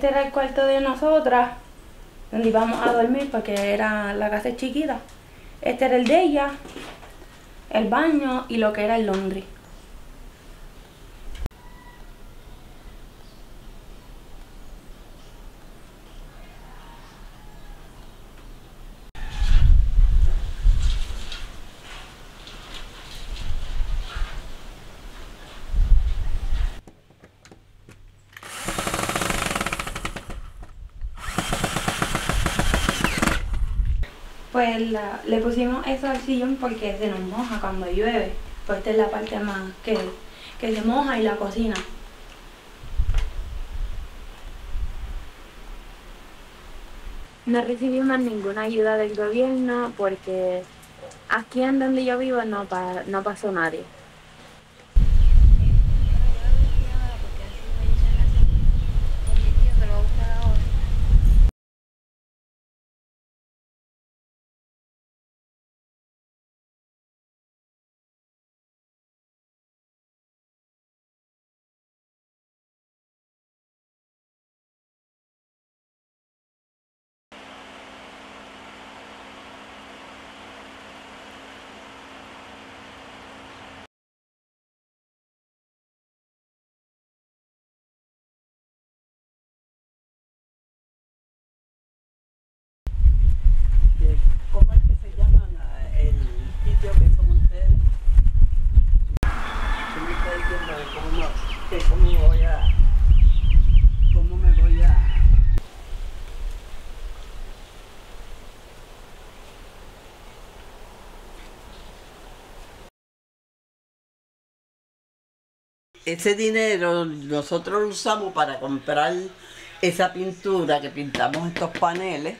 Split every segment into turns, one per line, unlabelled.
Este era el cuarto de nosotras, donde íbamos a dormir porque era la casa chiquita. Este era el de ella, el baño y lo que era el laundry. Pues le pusimos eso al sillón porque se nos moja cuando llueve. Pues esta es la parte más que, que se moja y la cocina. No recibimos ninguna ayuda del gobierno porque aquí en donde yo vivo no pasó nadie.
¿Cómo es que se llama la- el sitio que son ustedes? ¿Qué me está diciendo de cómo, que cómo voy a... cómo me voy a... Ese dinero nosotros lo usamos para comprar esa pintura que pintamos estos paneles,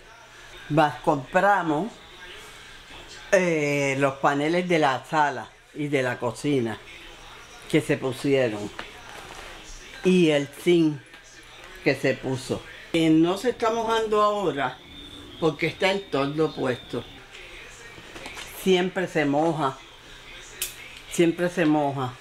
más compramos eh, los paneles de la sala y de la cocina que se pusieron y el zinc que se puso. Y no se está mojando ahora porque está el torno puesto. Siempre se moja, siempre se moja.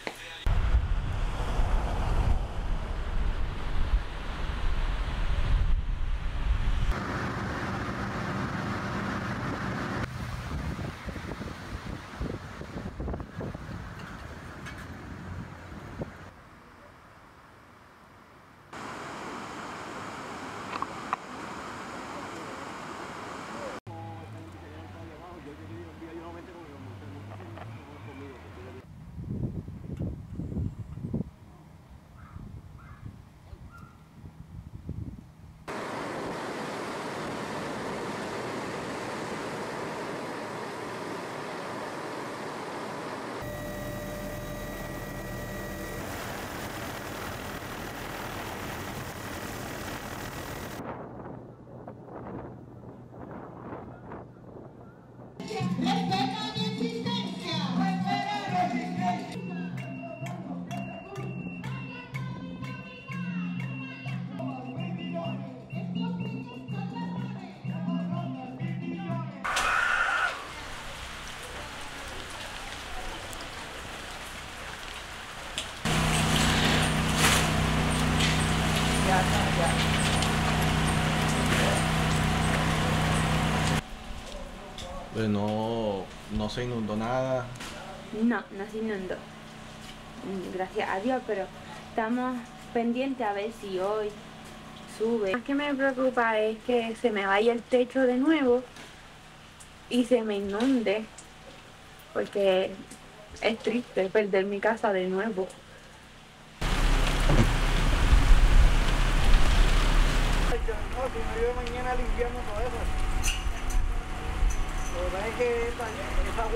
Pues no, no se inundó nada.
No, no se inundó. Gracias a Dios, pero estamos pendientes a ver si hoy sube. Lo que me preocupa es que se me vaya el techo de nuevo y se me inunde, porque es triste perder mi casa de nuevo.
No, si no llueve mañana limpiamos todo eso. Es que